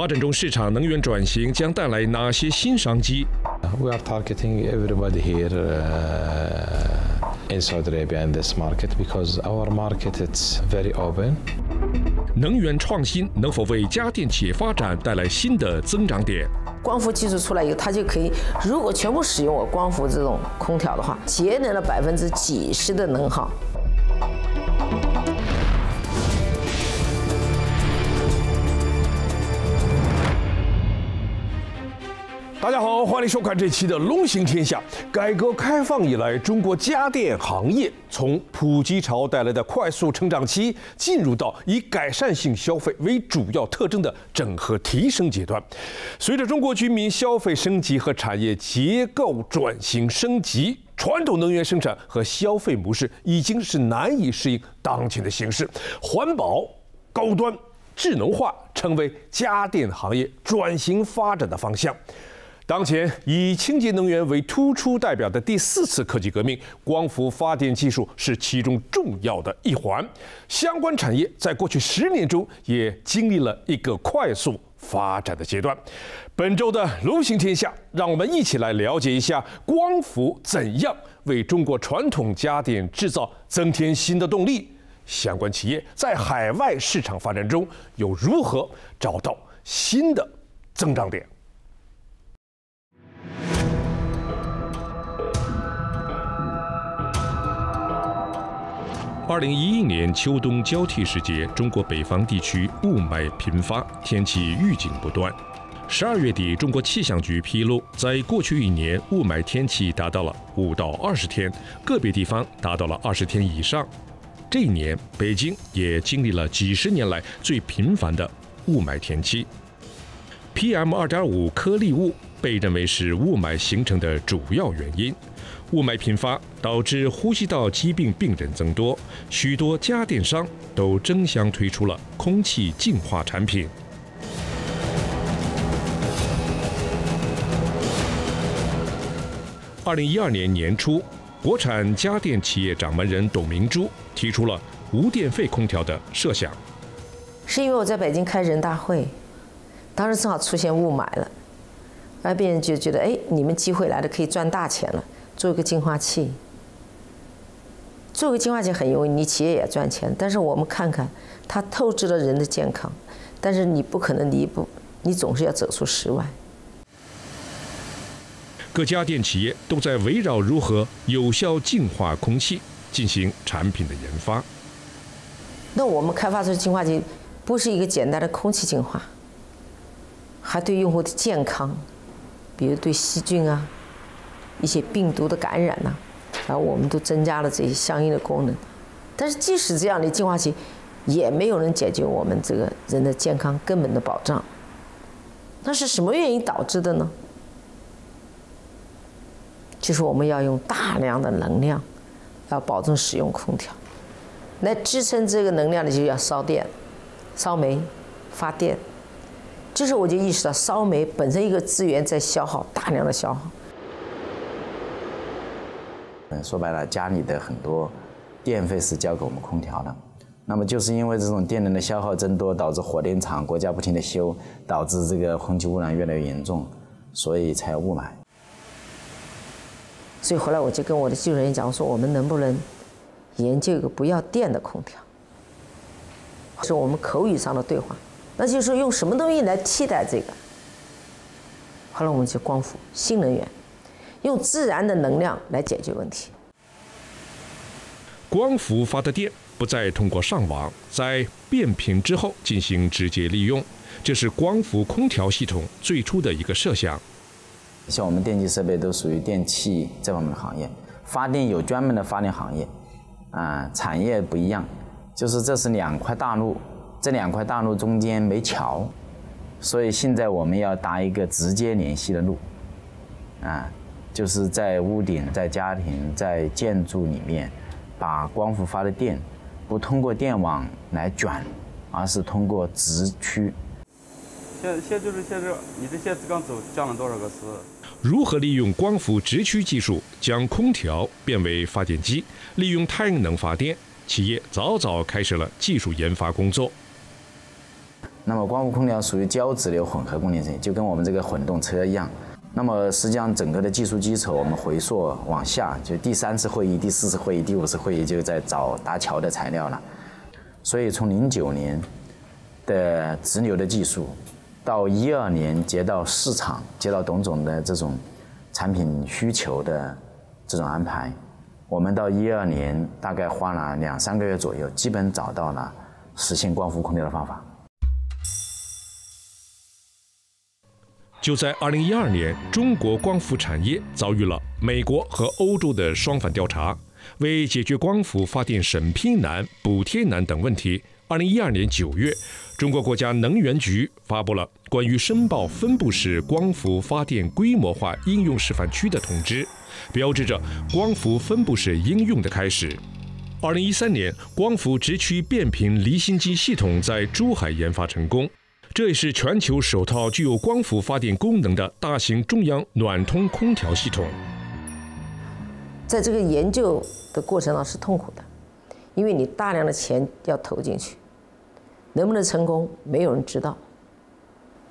发展中市场能源转型将带来哪些新商机？We are targeting everybody here in Saudi Arabia in this market because our market is very open. 能源创新能否为家电企业发展带来新的增长点？光伏技术出来以后，它就可以，如果全部使用我光伏这种空调的话，节能了百分之几十的能耗。大家好，欢迎收看这期的《龙行天下》。改革开放以来，中国家电行业从普及潮带来的快速成长期，进入到以改善性消费为主要特征的整合提升阶段。随着中国居民消费升级和产业结构转型升级，传统能源生产和消费模式已经是难以适应当前的形势。环保、高端、智能化成为家电行业转型发展的方向。当前以清洁能源为突出代表的第四次科技革命，光伏发电技术是其中重要的一环。相关产业在过去十年中也经历了一个快速发展的阶段。本周的《龙行天下》，让我们一起来了解一下光伏怎样为中国传统家电制造增添新的动力。相关企业在海外市场发展中又如何找到新的增长点？二零一一年秋冬交替时节，中国北方地区雾霾频发，天气预警不断。十二月底，中国气象局披露，在过去一年，雾霾天气达到了五到二十天，个别地方达到了二十天以上。这一年，北京也经历了几十年来最频繁的雾霾天气。PM 二点五颗粒物被认为是雾霾形成的主要原因。雾霾频发导致呼吸道疾病病人增多，许多家电商都争相推出了空气净化产品。二零一二年年初，国产家电企业掌门人董明珠提出了无电费空调的设想。是因为我在北京开人大会，当时正好出现雾霾了，而别人就觉得，哎，你们机会来了，可以赚大钱了。做一个净化器，做个净化器很容易，你企业也赚钱。但是我们看看，它透支了人的健康，但是你不可能弥补，你总是要走出室外。各家电企业都在围绕如何有效净化空气进行产品的研发。那我们开发出净化器，不是一个简单的空气净化，还对用户的健康，比如对细菌啊。一些病毒的感染呐，然后我们都增加了这些相应的功能，但是即使这样的净化器，也没有能解决我们这个人的健康根本的保障。那是什么原因导致的呢？就是我们要用大量的能量，要保证使用空调，来支撑这个能量的，就要烧电、烧煤、发电。这时候我就意识到，烧煤本身一个资源在消耗，大量的消耗。嗯，说白了，家里的很多电费是交给我们空调的。那么就是因为这种电能的消耗增多，导致火电厂国家不停的修，导致这个空气污染越来越严重，所以才雾霾。所以后来我就跟我的技术人员讲，我说我们能不能研究一个不要电的空调？是我们口语上的对话，那就是用什么东西来替代这个？后来我们就光伏，新能源。用自然的能量来解决问题。光伏发的电不再通过上网，在变频之后进行直接利用，这是光伏空调系统最初的一个设想。像我们电气设备都属于电器这方面的行业，发电有专门的发电行业，啊，产业不一样，就是这是两块大陆，这两块大陆中间没桥，所以现在我们要搭一个直接联系的路，啊。就是在屋顶、在家庭、在建筑里面，把光伏发的电不通过电网来转，而是通过直驱。现现就是现在，你这线刚走降了多少个丝？如何利用光伏直驱技术将空调变为发电机，利用太阳能发电？企业早早开始了技术研发工作。那么光伏空调属于交直流混合供电层，就跟我们这个混动车一样。那么实际上整个的技术基础，我们回溯往下，就第三次会议、第四次会议、第五次会议就在找搭桥的材料了。所以从零九年的直流的技术，到一二年接到市场、接到董总的这种产品需求的这种安排，我们到一二年大概花了两三个月左右，基本找到了实现光伏空调的方法。就在二零一二年，中国光伏产业遭遇了美国和欧洲的双反调查。为解决光伏发电审批难、补贴难等问题，二零一二年九月，中国国家能源局发布了关于申报分布式光伏发电规模化应用示范区的通知，标志着光伏分布式应用的开始。二零一三年，光伏直驱变频离心机系统在珠海研发成功。这也是全球首套具有光伏发电功能的大型中央暖通空调系统。在这个研究的过程当中是痛苦的，因为你大量的钱要投进去，能不能成功，没有人知道。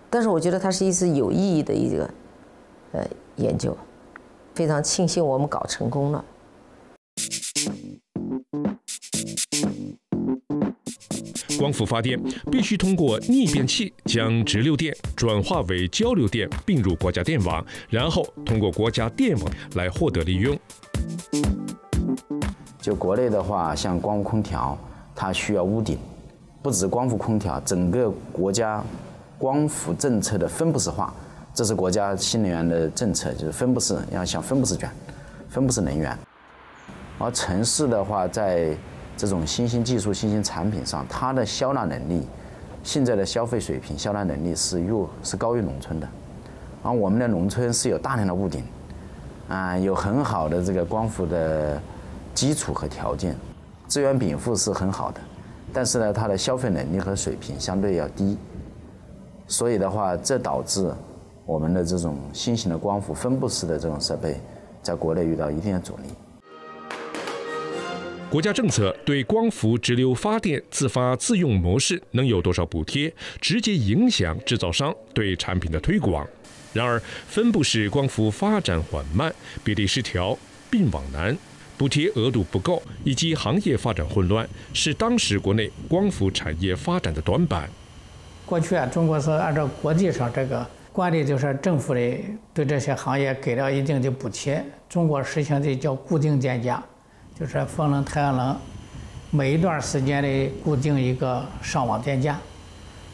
但是我觉得它是一次有意义的一个呃研究，非常庆幸我们搞成功了。光伏发电必须通过逆变器将直流电转化为交流电，并入国家电网，然后通过国家电网来获得利用。就国内的话，像光伏空调，它需要屋顶，不止光伏空调，整个国家光伏政策的分布式化，这是国家新能源的政策，就是分布式要向分布式转，分布式能源。而城市的话，在这种新兴技术、新兴产品上，它的消纳能力，现在的消费水平、消纳能力是弱，是高于农村的。而我们的农村是有大量的屋顶，啊，有很好的这个光伏的基础和条件，资源禀赋是很好的，但是呢，它的消费能力和水平相对要低。所以的话，这导致我们的这种新型的光伏分布式的这种设备，在国内遇到一定的阻力。国家政策对光伏直流发电自发自用模式能有多少补贴，直接影响制造商对产品的推广。然而，分布式光伏发展缓慢、比例失调、并网难、补贴额度不够，以及行业发展混乱，是当时国内光伏产业发展的短板。过去啊，中国是按照国际上这个惯例，就是政府的对这些行业给了一定的补贴。中国实行的叫固定电价。就是风能、太阳能，每一段时间的固定一个上网电价，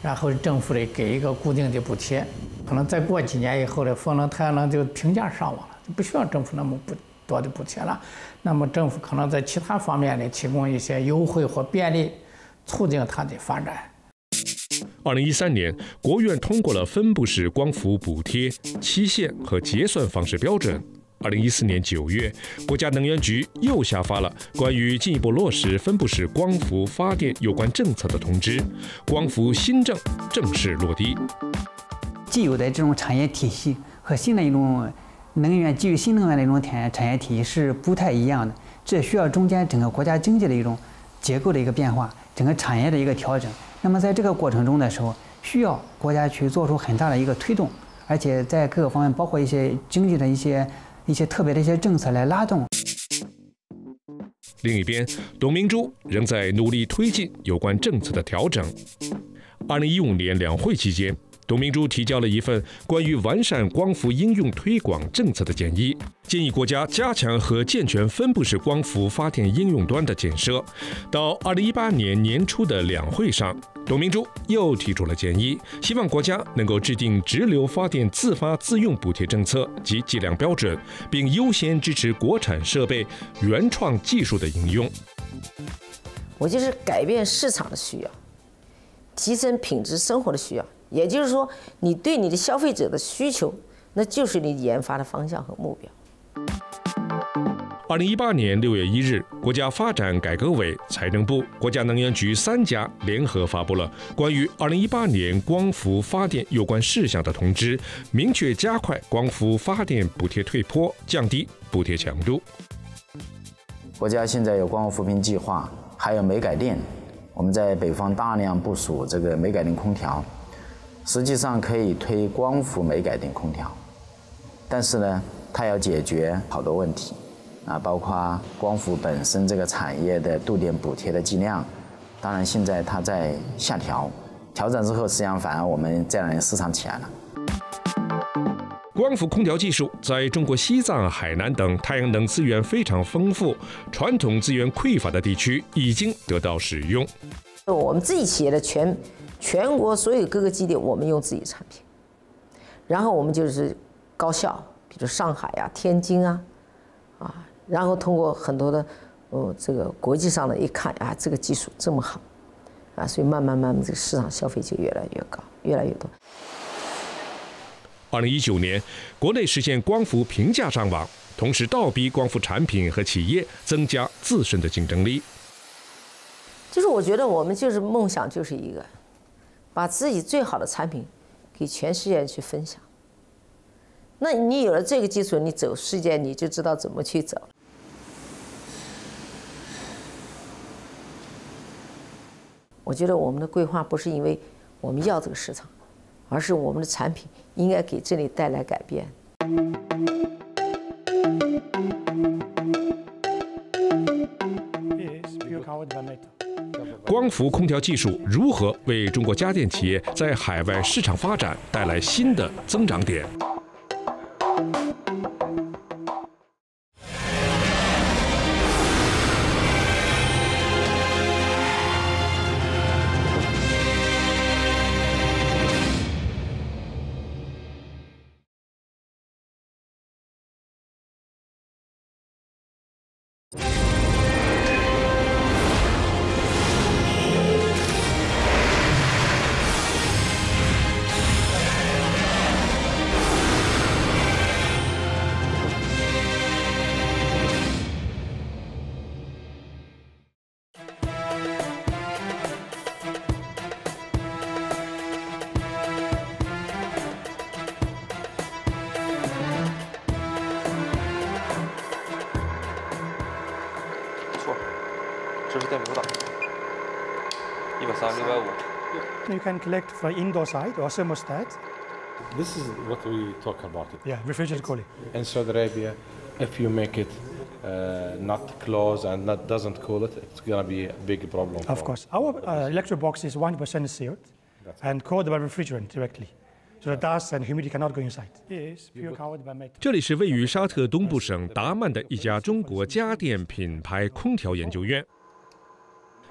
然后政府的给一个固定的补贴，可能再过几年以后的风能、太阳能就平价上网了，就不需要政府那么不多的补贴了。那么政府可能在其他方面呢提供一些优惠或便利，促进它的发展。二零一三年，国务院通过了分布式光伏补贴期限和结算方式标准。二零一四年九月，国家能源局又下发了关于进一步落实分布式光伏发电有关政策的通知，光伏新政正式落地。既有的这种产业体系和新的一种能源基于新能源的一种产产业体系是不太一样的，这需要中间整个国家经济的一种结构的一个变化，整个产业的一个调整。那么在这个过程中的时候，需要国家去做出很大的一个推动，而且在各个方面，包括一些经济的一些。一些特别的一些政策来拉动。另一边，董明珠仍在努力推进有关政策的调整。二零一五年两会期间。董明珠提交了一份关于完善光伏应用推广政策的建议，建议国家加强和健全分布式光伏发电应用端的建设。到二零一八年年初的两会上，董明珠又提出了建议，希望国家能够制定直流发电自发自用补贴政策及计量标准，并优先支持国产设备原创技术的应用。我就是改变市场的需要，提升品质生活的需要。也就是说，你对你的消费者的需求，那就是你研发的方向和目标。二零一八年六月一日，国家发展改革委、财政部、国家能源局三家联合发布了关于二零一八年光伏发电有关事项的通知，明确加快光伏发电补贴退坡，降低补贴强度。国家现在有光伏扶贫计划，还有煤改电，我们在北方大量部署这个煤改电空调。实际上可以推光伏煤改电空调，但是呢，它要解决好多问题，啊，包括光伏本身这个产业的度电补贴的计量，当然现在它在下调，调整之后，实际上反而我们这样的市场起来了。光伏空调技术在中国西藏、海南等太阳能资源非常丰富、传统资源匮乏的地区已经得到使用。我们自己企业的全全国所有各个基地，我们用自己产品，然后我们就是高校，比如上海呀、天津啊，啊，然后通过很多的呃这个国际上的一看啊，这个技术这么好，啊，所以慢慢慢慢这个市场消费就越来越高，越来越多。二零一九年，国内实现光伏平价上网，同时倒逼光伏产品和企业增加自身的竞争力。就是我觉得我们就是梦想，就是一个把自己最好的产品给全世界去分享。那你有了这个基础，你走世界你就知道怎么去走。我觉得我们的规划不是因为我们要这个市场，而是我们的产品应该给这里带来改变。光伏空调技术如何为中国家电企业在海外市场发展带来新的增长点？You can collect from indoor side or thermostat. This is what we talk about it. Yeah, refrigerated cooling. In Saudi Arabia, if you make it uh, not close and not doesn't cool it, it's gonna be a big problem. Of for course. Our uh, electric box is 1% sealed and cooled by refrigerant directly. So the dust and humidity cannot go inside. Yes, pure covered by metal. 这里是位于沙特东部省达曼的一家中国家电品牌空调研究院。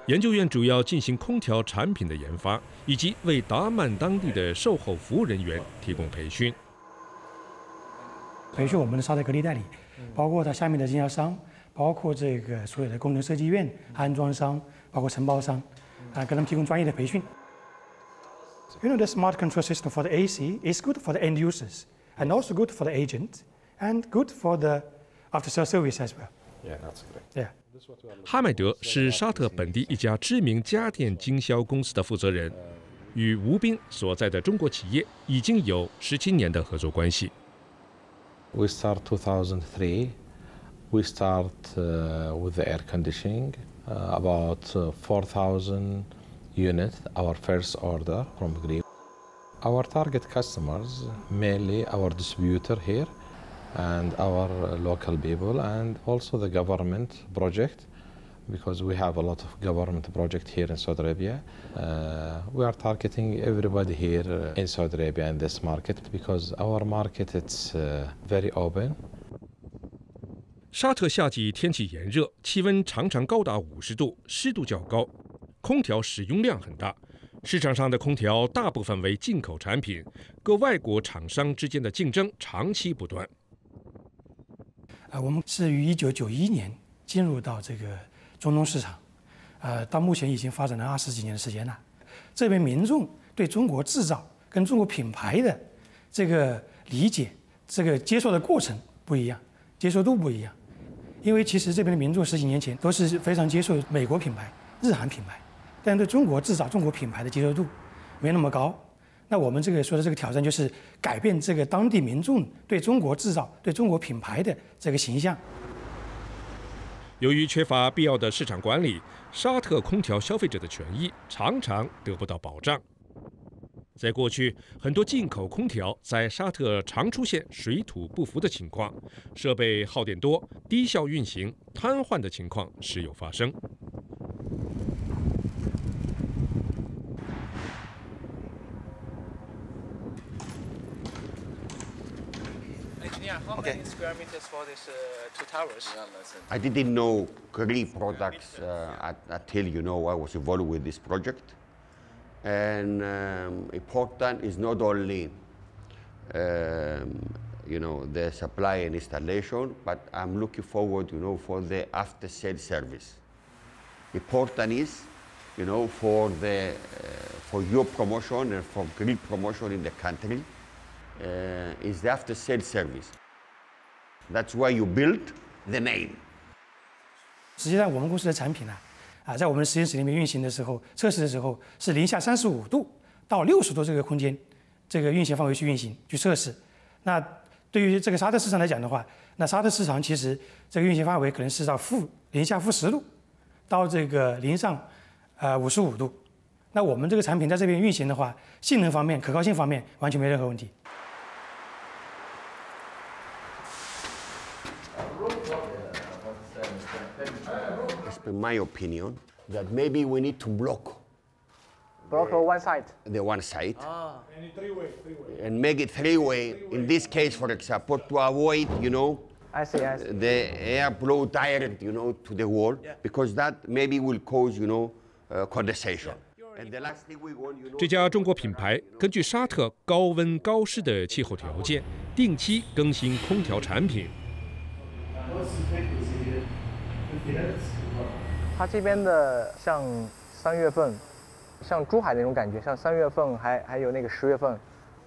研究院主要进行空调产品的研发，以及为达曼当地的售后服务人员提供培训。培训我们的沙特格力代理，包括它下面的经销商，包括这个所有的工程设计院、安装商，包括承包商，啊，给他们提供专业的培训。You know, the smart control system for the AC is good for the end users, and also good for the agent, and good for the after service as well. Yeah, that's great. Yeah. 哈迈德是沙特本地一家知名家电经销公司的负责人，与吴斌所在的中国企业已经有十七年的合作关系。 We start 2003. We start uh, with the air conditioning, uh, about uh, 4,000 units, our first order from Greece. Our target customers, mainly our distributor here, and our uh, local people, and also the government project, because we have a lot of government project here in Saudi Arabia. Uh, we are targeting everybody here uh, in Saudi Arabia in this market because our market it's uh, very open. 沙特夏季天气炎热，气温常常高达五十度，湿度较高，空调使用量很大。市场上的空调大部分为进口产品，各外国厂商之间的竞争长期不断。 啊，我们是于一九九一年进入到这个中东市场，呃，到目前已经发展了二十几年的时间了。这边民众对中国制造跟中国品牌的这个理解、这个接受的过程不一样，接受度不一样。因为其实这边的民众十几年前都是非常接受美国品牌、日韩品牌，但对中国制造、中国品牌的接受度没那么高。那我们这个说的这个挑战就是改变这个当地民众对中国制造、对中国品牌的这个形象。由于缺乏必要的市场管理，沙特空调消费者的权益常常得不到保障。在过去，很多进口空调在沙特常出现水土不服的情况，设备耗电多、低效运行、瘫痪的情况时有发生。How many square meters for these uh, two towers? I didn't know Cree products uh, until you know I was involved with this project. And um, important is not only um, you know the supply and installation, but I'm looking forward you know for the after sales service. Important is you know for the uh, for your promotion and for Cree promotion in the country is the after sales service. That's why you built the name. 实际上，我们公司的产品呢，啊，在我们实验室里面运行的时候，测试的时候是零下三十五度到六十度这个空间，这个运行范围去运行去测试。那对于这个沙特市场来讲的话，那沙特市场其实这个运行范围可能是到负零下负十度到这个零上呃五十五度。那我们这个产品在这边运行的话，性能方面、可靠性方面完全没任何问题。in my opinion, that maybe we need to block. Block one side? The one side. Ah. And three-way, three-way. And make it three-way, in this case, for example, to avoid, you know, I see, I see. the air blow direct, you know, to the wall, Yeah. because that maybe will cause, you know, uh, condensation. And the last thing we want, you know, 这家中国品牌根据沙特高温高湿的气候条件，定期更新空调产品。 它这边的像三月份，像珠海那种感觉，像三月份还还有那个十月份，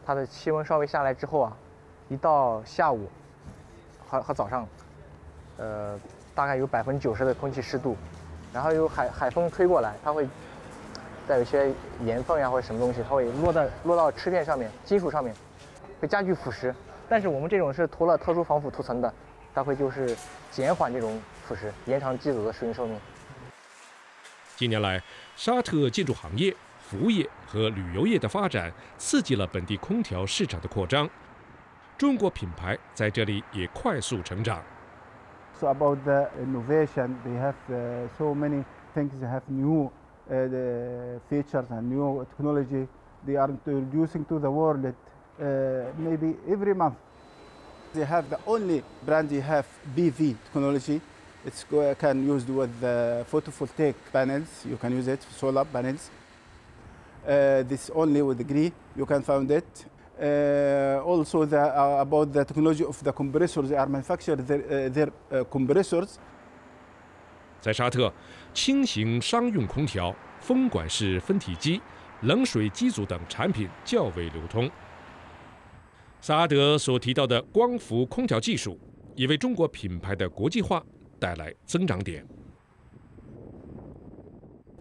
它的气温稍微下来之后啊，一到下午和和早上，呃，大概有百分之九十的空气湿度，然后有海海风吹过来，它会带有一些盐分呀或者什么东西，它会落到落到吃片上面、金属上面，会加剧腐蚀。但是我们这种是涂了特殊防腐涂层的，它会就是减缓这种腐蚀，延长机组的使用寿命。近年来，沙特建筑行业、服务业和旅游业的发展，刺激了本地空调市场的扩张。中国品牌在这里也快速成长。 So about the innovation, they have uh, so many things. They have new uh, the features and new technology. They are introducing to the world uh, maybe every month. They have the only brand they have BV technology. It's can used with the photovoltaic panels. You can use it solar panels. Uh, this only with the green you can find it. Uh, also the, uh, about the technology of the compressors, they are manufactured their, uh, their uh, compressors. 在沙特，轻型商用空调、风管式分体机、冷水机组等产品较为流通。萨德所提到的光伏空调技术，也为中国品牌的国际化带来增长点。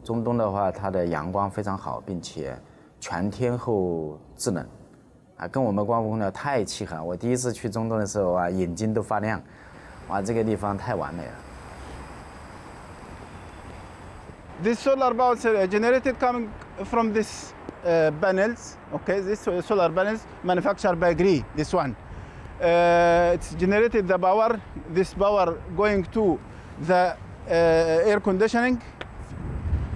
中东的话，它的阳光非常好，并且全天候制冷，啊，跟我们光伏空调太契合。我第一次去中东的时候啊，眼睛都发亮，哇，这个地方太完美了。This solar power is uh, generated coming from this uh, panels. Okay, this uh, solar panels manufactured by GRI. This one, uh, it's generated the power. This power going to the uh, air conditioning.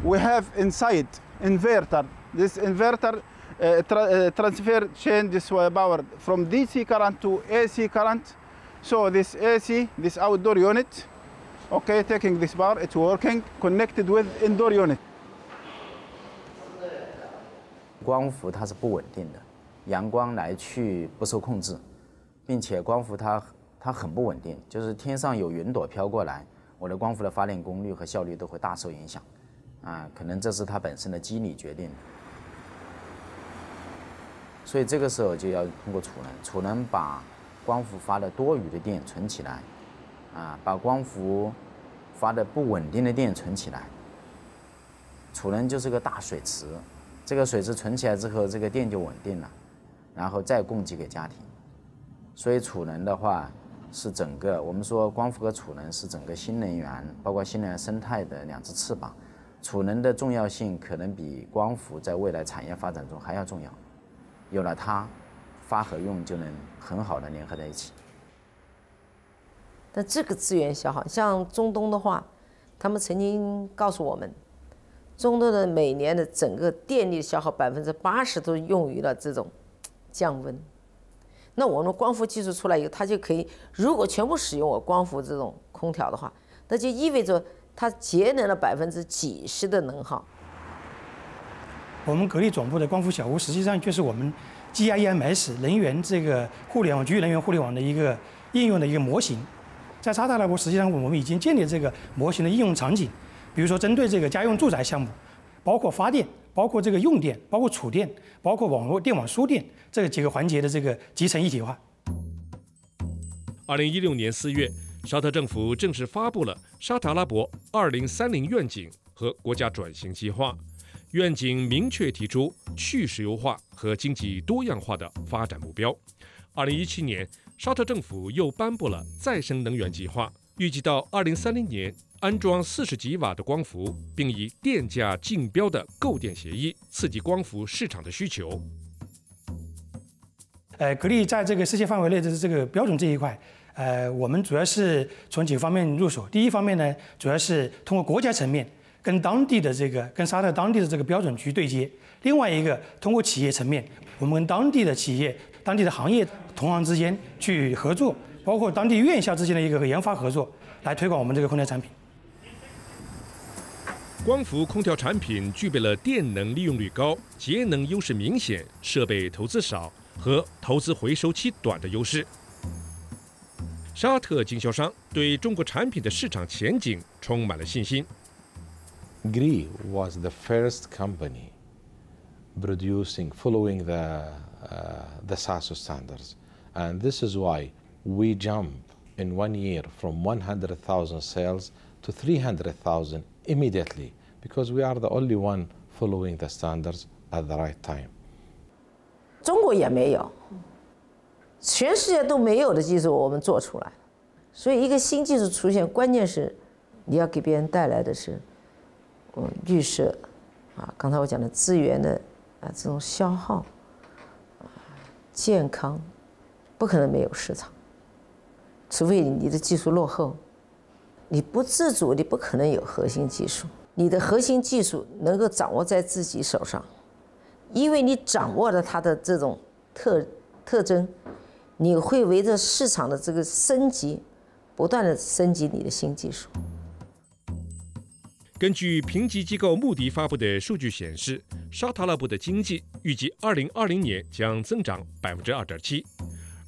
We have inside inverter. This inverter uh, tra uh, transfer change this uh, power from DC current to AC current. So this AC, this outdoor unit, okay, taking this power, it's working, connected with indoor unit. 光伏它是不稳定的，阳光来去不受控制， 并且光伏它它很不稳定，就是天上有云朵飘过来，我的光伏的发电功率和效率都会大受影响，啊，可能这是它本身的机理决定的。所以这个时候就要通过储能，储能把光伏发的多余的电存起来，啊，把光伏发的不稳定的电存起来。储能就是个大水池，这个水池存起来之后，这个电就稳定了，然后再供给给家庭。所以储能的话，是整个我们说光伏和储能是整个新能源，包括新能源生态的两只翅膀。储能的重要性可能比光伏在未来产业发展中还要重要。有了它，发和用就能很好的联合在一起。但这个资源消耗，像中东的话，他们曾经告诉我们，中东的每年的整个电力消耗百分之八十都用于了这种降温。那我们光伏技术出来以后，它就可以，如果全部使用我光伏这种空调的话，那就意味着它节能了百分之几十的能耗。我们格力总部的光伏小屋，实际上就是我们 GIEMS 能源这个互联网、局域能源互联网的一个应用的一个模型。在沙特阿拉伯，实际上我们已经建立这个模型的应用场景，比如说针对这个家用住宅项目，包括发电、包括这个用电、包括储电、包括网络电网输电这几个环节的这个集成一体化。二零一六年四月，沙特政府正式发布了沙特阿拉伯二零三零愿景和国家转型计划，愿景明确提出去石油化和经济多样化的发展目标。二零一七年。沙特政府又颁布了再生能源计划，预计到二零三零年安装四十几瓦的光伏，并以电价竞标的购电协议刺激光伏市场的需求。呃，格力在这个世界范围内的这个标准这一块，呃，我们主要是从几个方面入手。第一方面呢，主要是通过国家层面跟当地的这个跟沙特当地的这个标准局对接；另外一个通过企业层面，我们跟当地的企业。当地的行业同行之间去合作，包括当地院校之间的一个研发合作，来推广我们这个空调产品。光伏空调产品具备了电能利用率高、节能优势明显、设备投资少和投资回收期短的优势。沙特经销商对中国产品的市场前景充满了信心。GREE was the first company producing following the Uh, the SASO standards. And this is why we jump in one year from 100,000 sales to 300,000 immediately because we are the only one following the standards at the right time. 中国也没有，全世界都没有的技术我们做出来，所以一个新技术出现，关键是你要给别人带来的是，嗯，预设，啊，刚才我讲的资源的啊这种消耗。健康不可能没有市场，除非你的技术落后。你不自主，你不可能有核心技术。你的核心技术能够掌握在自己手上，因为你掌握了它的这种特特征，你会围着市场的这个升级，不断的升级你的新技术。根据评级机构穆迪发布的数据显示，沙特阿拉伯的经济预计2020年将增长百分之二点七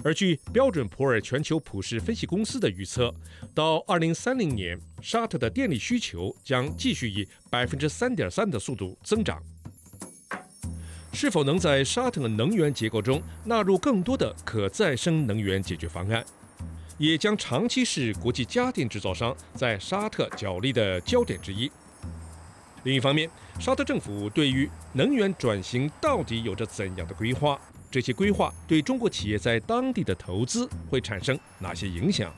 而据标准普尔全球普世分析公司的预测，到2030年，沙特的电力需求将继续以3.3%的速度增长。是否能在沙特的能源结构中纳入更多的可再生能源解决方案，也将长期是国际家电制造商在沙特角力的焦点之一。另一方面，沙特政府对于能源转型到底有着怎样的规划？这些规划对中国企业在当地的投资会产生哪些影响？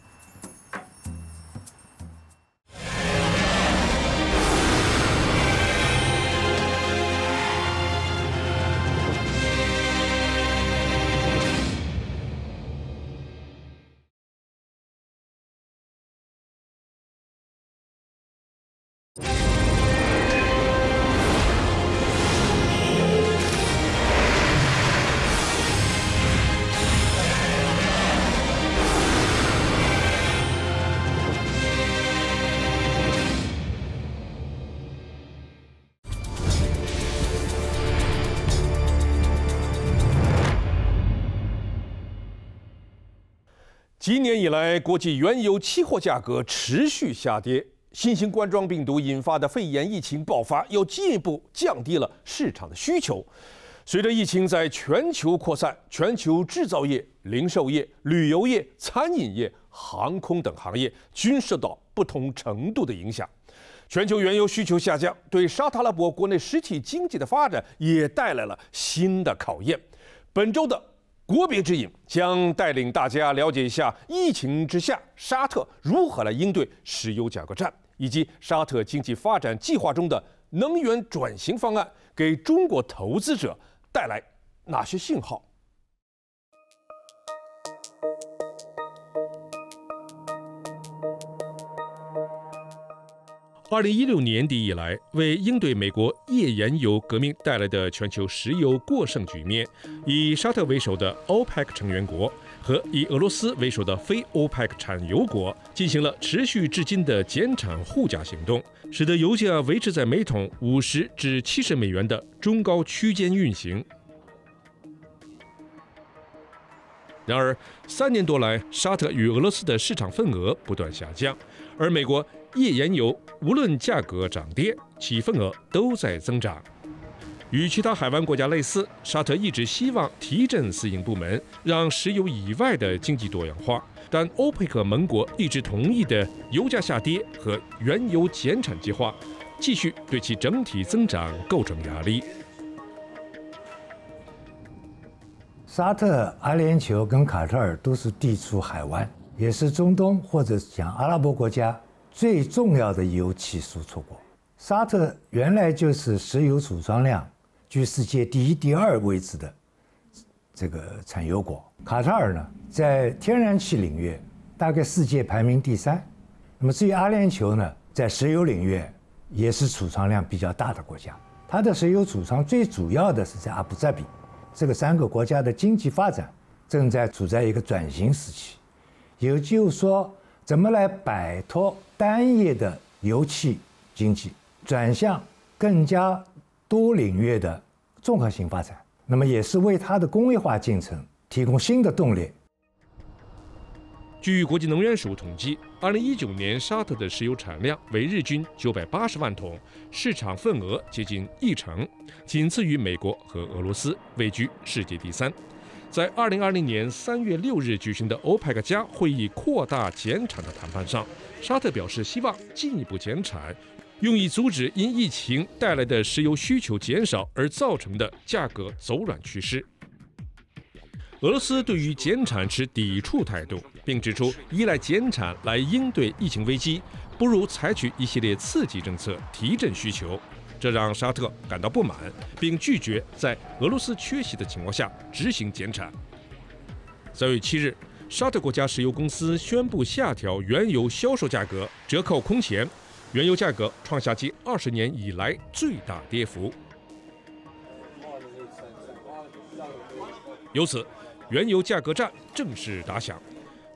今年以来，国际原油期货价格持续下跌。新型冠状病毒引发的肺炎疫情爆发，又进一步降低了市场的需求。随着疫情在全球扩散，全球制造业、零售业、旅游业、餐饮业、航空等行业均受到不同程度的影响。全球原油需求下降，对沙特阿拉伯国内实体经济的发展也带来了新的考验。本周的。国别之影将带领大家了解一下疫情之下沙特如何来应对石油价格战，以及沙特经济发展计划中的能源转型方案给中国投资者带来哪些信号？二零一六年底以来，为应对美国页岩油革命带来的全球石油过剩局面，以沙特为首的 OPEC 成员国和以俄罗斯为首的非 OPEC 产油国进行了持续至今的减产护价行动，使得油价维持在每桶五十至七十美元的中高区间运行。然而，三年多来，沙特与俄罗斯的市场份额不断下降，而美国。页岩油无论价格涨跌，其份额都在增长。与其他海湾国家类似，沙特一直希望提振私营部门，让石油以外的经济多样化。但欧佩克盟国一直同意的油价下跌和原油减产计划，继续对其整体增长构成压力。沙特、阿联酋跟卡塔尔都是地处海湾，也是中东或者讲阿拉伯国家。最重要的油气输出国，沙特原来就是石油储藏量居世界第一、第二位置的这个产油国。卡塔尔呢，在天然气领域大概世界排名第三。那么至于阿联酋呢，在石油领域也是储藏量比较大的国家。它的石油储藏最主要的是在阿布扎比。这个三个国家的经济发展正在处在一个转型时期，也就是说。怎么来摆脱单一的油气经济，转向更加多领域的综合性发展？那么也是为它的工业化进程提供新的动力。据国际能源署统计，二零一九年沙特的石油产量为日均九百八十万桶，市场份额接近一成，仅次于美国和俄罗斯，位居世界第三。在二零二零年三月六日举行的欧佩克加会议扩大减产的谈判上，沙特表示希望进一步减产，用以阻止因疫情带来的石油需求减少而造成的价格走软趋势。俄罗斯对于减产持抵触态度，并指出依赖减产来应对疫情危机，不如采取一系列刺激政策提振需求。这让沙特感到不满，并拒绝在俄罗斯缺席的情况下执行减产。三月七日，沙特国家石油公司宣布下调原油销售价格，折扣空前，原油价格创下近二十年以来最大跌幅。由此，原油价格战正式打响，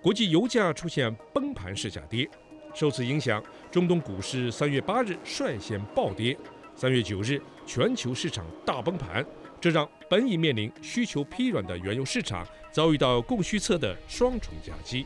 国际油价出现崩盘式下跌。受此影响，中东股市三月八日率先暴跌。三月九日，全球市场大崩盘，这让本已面临需求疲软的原油市场遭遇到供需侧的双重夹击。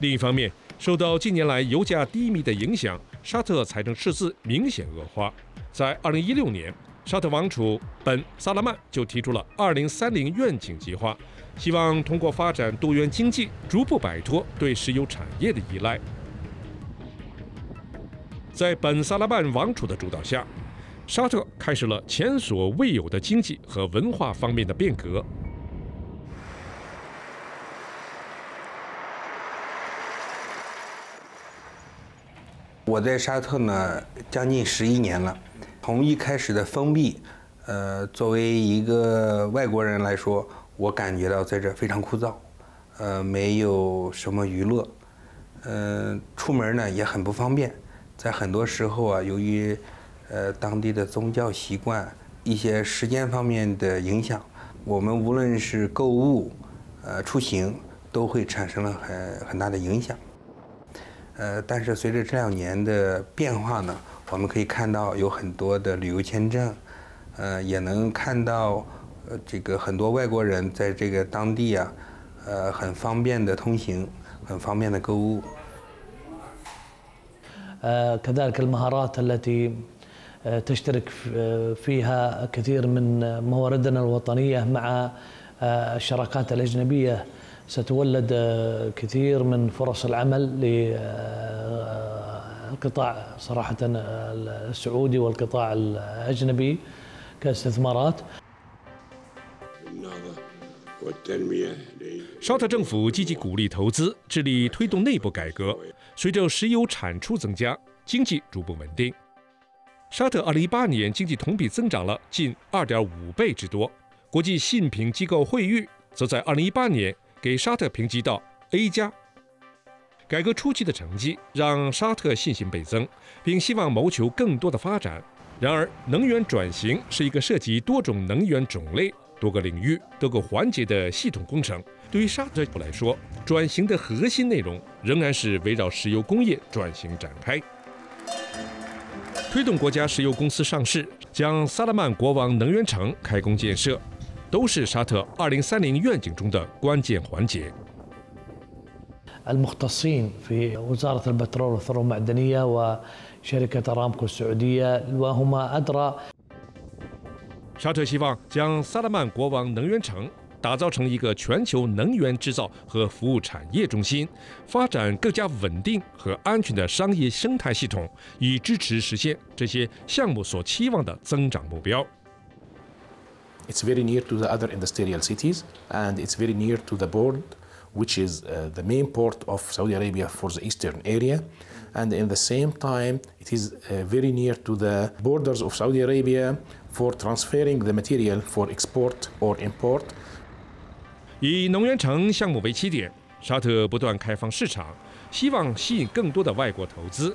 另一方面，受到近年来油价低迷的影响，沙特财政赤字明显恶化。在二零一六年，沙特王储本萨拉曼就提出了二零三零愿景计划，希望通过发展多元经济，逐步摆脱对石油产业的依赖。在本萨拉曼王储的主导下，沙特开始了前所未有的经济和文化方面的变革。我在沙特呢，将近十一年了。从一开始的封闭，呃，作为一个外国人来说，我感觉到在这非常枯燥，呃，没有什么娱乐，嗯，出门呢也很不方便。在很多时候啊，由于呃当地的宗教习惯、一些时间方面的影响，我们无论是购物、呃出行，都会产生了很很大的影响。呃，但是随着这两年的变化呢，我们可以看到有很多的旅游签证，呃，也能看到呃这个很多外国人在这个当地啊，呃很方便的通行，很方便的购物。كذلك المهارات التي تشترك فيها كثير من مواردنا الوطنيه مع الشراكات الاجنبيه ستولد كثير من فرص العمل للقطاع صراحه السعودي والقطاع الاجنبي كاستثمارات 沙特政府积极鼓励投资，致力推动内部改革。 随着石油产出增加，经济逐步稳定。沙特2018年经济同比增长了近2.5倍之多。国际信评机构惠誉则在2018年给沙特评级到 A 加。改革初期的成绩让沙特信心倍增，并希望谋求更多的发展。然而，能源转型是一个涉及多种能源种类、多个领域、多个环节的系统工程。对于沙特来说，转型的核心内容仍然是围绕石油工业转型展开，推动国家石油公司上市，将萨拉曼国王能源城开工建设，都是沙特2030愿景中的关键环节。المختصين في وزارة البترول والثروة المعدنية وشركة أرامكو السعودية وهما أدرى 沙特希望将萨拉曼国王能源城 打造成一个全球能源制造和服务产业中心，发展更加稳定和安全的商业生态系统，以支持实现这些项目所期望的增长目标。It's very near to the other industrial cities, and it's very near to the board, which is uh, the main port of Saudi Arabia for the eastern area. And in the same time, it is uh, very near to the borders of Saudi Arabia for transferring the material for export or import. 以能源城项目为起点，沙特不断开放市场，希望吸引更多的外国投资。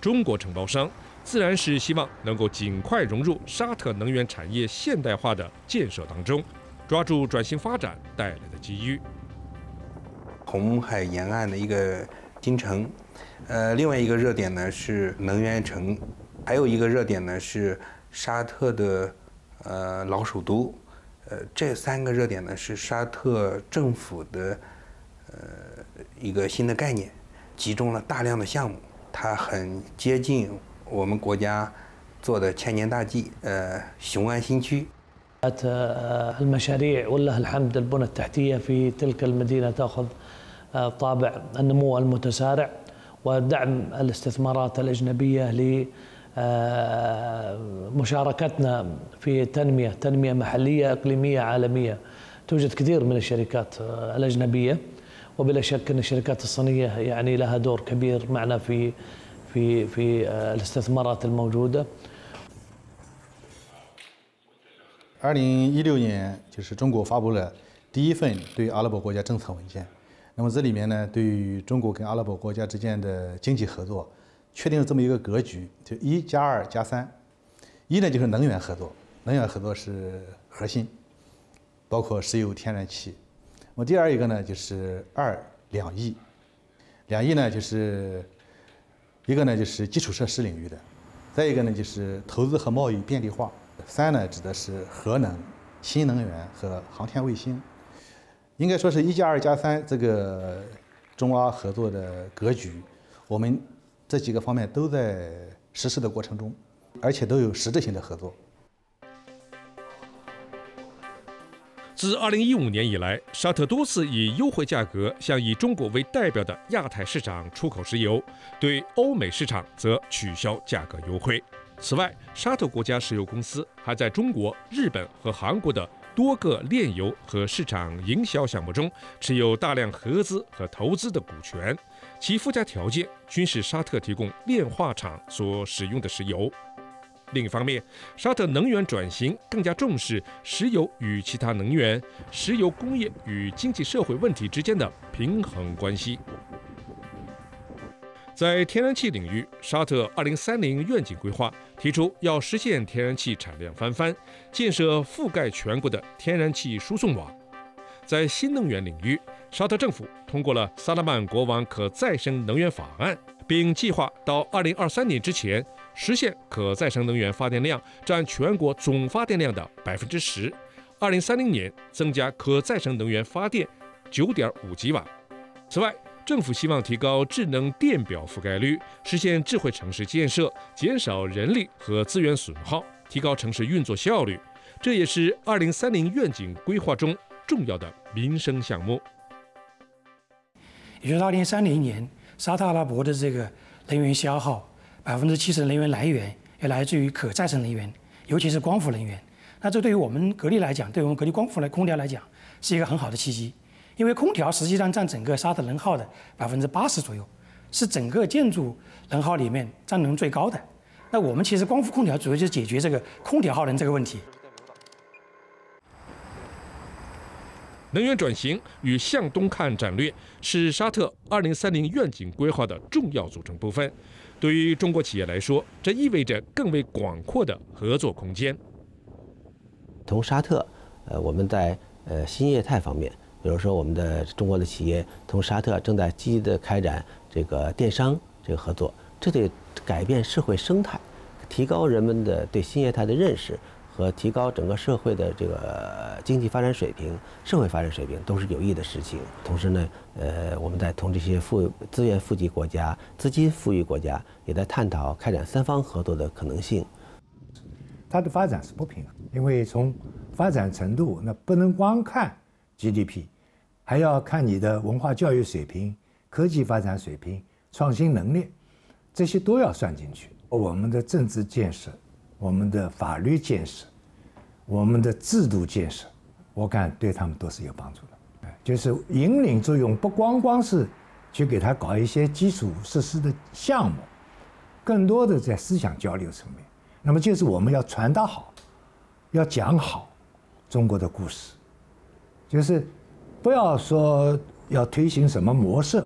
中国承包商自然是希望能够尽快融入沙特能源产业现代化的建设当中，抓住转型发展带来的机遇。红海沿岸的一个新城，呃，另外一个热点呢是能源城，还有一个热点呢是沙特的呃老首都，呃，这三个热点呢是沙特政府的呃一个新的概念，集中了大量的项目，它很接近我们国家做的千年大计，呃，雄安新区。 المشاريع ولله الحمد البنى التحتية في تلك المدينة تأخذ طابع النمو المتسارع ودعم الاستثمارات الأجنبية لمشاركتنا في تنمية تنمية محلية إقليمية عالمية توجد كثير من الشركات الأجنبية وبلا شك أن الشركات الصينية يعني لها دور كبير معنا في في في الاستثمارات الموجوده 二零一六年，就是中国发布了第一份对阿拉伯国家政策文件。那么这里面呢，对于中国跟阿拉伯国家之间的经济合作， 确定了这么一个格局，就一加二加三。一呢就是能源合作，能源合作是核心，包括石油、天然气。那么第二一个呢就是二两亿，两亿呢就是一个呢就是基础设施领域的，再一个呢就是投资和贸易便利化。三呢，指的是核能、新能源和航天卫星，应该说是一加二加三这个中阿合作的格局，我们这几个方面都在实施的过程中，而且都有实质性的合作。自2015年以来，沙特多次以优惠价格向以中国为代表的亚太市场出口石油，对欧美市场则取消价格优惠。此外，沙特国家石油公司还在中国、日本和韩国的多个炼油和市场营销项目中持有大量合资和投资的股权，其附加条件均是沙特提供炼化厂所使用的石油。另一方面，沙特能源转型更加重视石油与其他能源、石油工业与经济社会问题之间的平衡关系。在天然气领域，沙特2030愿景规划提出要实现天然气产量翻番，建设覆盖全国的天然气输送网。在新能源领域，沙特政府通过了萨拉曼国王可再生能源法案，并计划到2023年之前实现可再生能源发电量占全国总发电量的百分之十，2030年增加可再生能源发电9.5吉瓦。此外，政府希望提高智能电表覆盖率，实现智慧城市建设，减少人力和资源损耗，提高城市运作效率。这也是2030愿景规划中重要的民生项目。也就是2030年，沙特阿拉伯的这个能源消耗，百分之七十的能源来源也来自于可再生能源，尤其是光伏能源。那这对于我们格力来讲，对我们格力光伏来空调来讲，是一个很好的契机。因为空调实际上占整个沙特能耗的百分之八十左右，是整个建筑能耗里面占能最高的。那我们其实光伏空调主要就是解决这个空调耗能这个问题。能源转型与向东看战略是沙特2030愿景规划的重要组成部分。对于中国企业来说，这意味着更为广阔的合作空间。同沙特，呃，我们在呃新业态方面，比如说我们的中国的企业同沙特正在积极的开展这个电商这个合作，这对改变社会生态、提高人们的对新业态的认识。和提高整个社会的这个经济发展水平、社会发展水平都是有益的事情。同时呢，呃，我们在同这些富资源富集国家、资金富裕国家，也在探讨开展三方合作的可能性。它的发展是不平衡，因为从发展程度，那不能光看 GDP，还要看你的文化教育水平、科技发展水平、创新能力，这些都要算进去。我们的政治建设。我们的法律建设，我们的制度建设，我看对他们都是有帮助的。就是引领作用，不光光是去给他搞一些基础设施的项目，更多的在思想交流层面。那么就是我们要传达好，要讲好中国的故事，就是不要说要推行什么模式。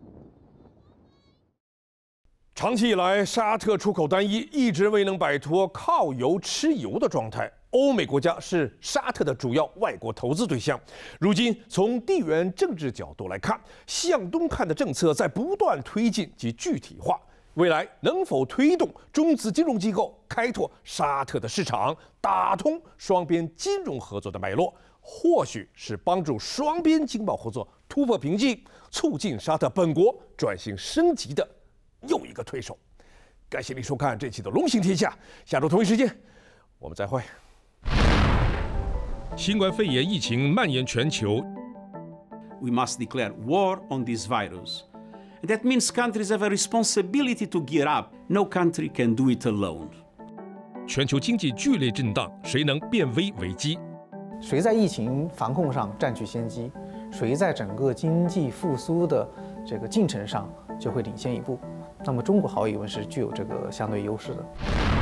长期以来，沙特出口单一，一直未能摆脱靠油吃油的状态。欧美国家是沙特的主要外国投资对象。如今，从地缘政治角度来看，向东看的政策在不断推进及具体化。未来能否推动中资金融机构开拓沙特的市场，打通双边金融合作的脉络，或许是帮助双边经贸合作突破瓶颈，促进沙特本国转型升级的。又一个推手，感谢您收看这期的《龙行天下》，下周同一时间我们再会。新冠肺炎疫情蔓延全球，We must declare war on this virus. That means countries have a responsibility to gear up. No country can do it alone. 全球经济剧烈震荡，谁能变危为机？谁在疫情防控上占据先机？谁在整个经济复苏的这个进程上就会领先一步？那么中国毫无疑问是具有这个相对优势的。